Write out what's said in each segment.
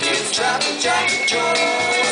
It's Trapper Jack Jones.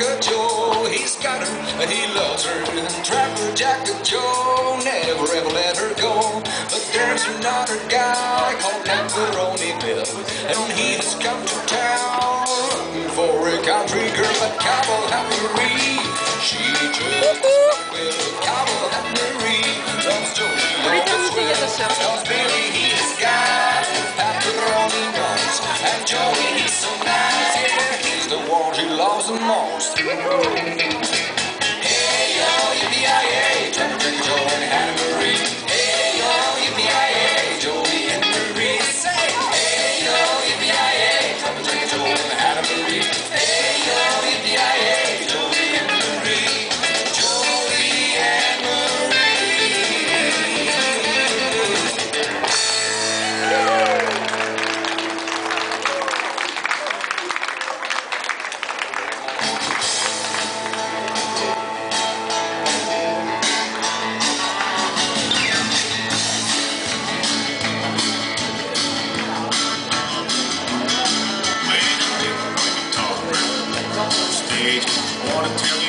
Jack Joe, he's got her and he loves her. Trapper Jack Joe never ever let her go. But there's another guy called Pepperoni Bill, and he's come to town looking for a country girl. But Cowboy Hat Marie, she just will. Cowboy Hat Marie loves Joe. She always will. Loves Billy. He Loves the most. Hey yo, yippee stage. I wanna tell you.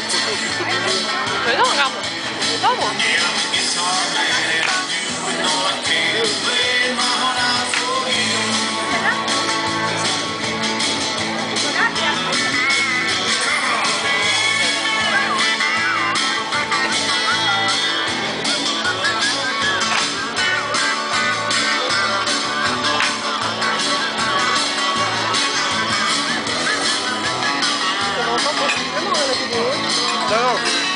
al futuro.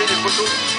Did it for two.